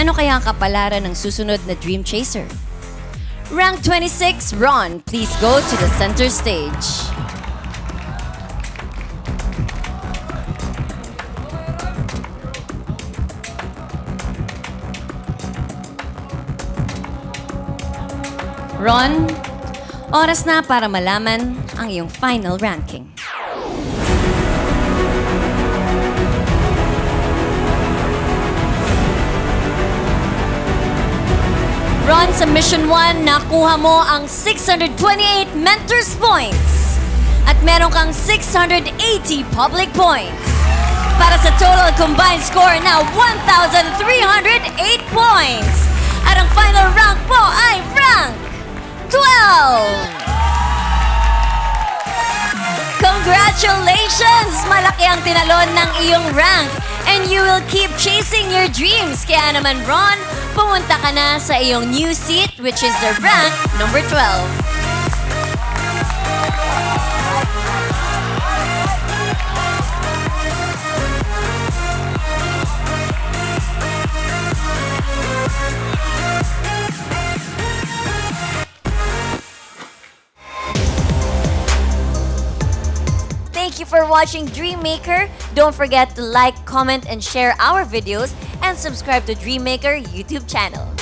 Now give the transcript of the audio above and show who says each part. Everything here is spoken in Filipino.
Speaker 1: Ano kaya ang kapalaran ng susunod na Dream Chaser? Rank 26, Ron, please go to the center stage. Ron, oras na para malaman ang iyong final ranking. Ron, sa Mission 1, nakuha mo ang 628 Mentors Points. At meron kang 680 Public Points. Para sa total combined score na 1,308 points. At ang final rank mo ay rank 12! Congratulations! Malaki ang tinalon ng iyong rank and you will keep chasing your dreams. Kaya naman, Ron, pumunta ka na sa iyong new seat which is the rank number 12. Thank you for watching Dreammaker. Don't forget to like, comment, and share our videos and subscribe to Dreammaker YouTube channel.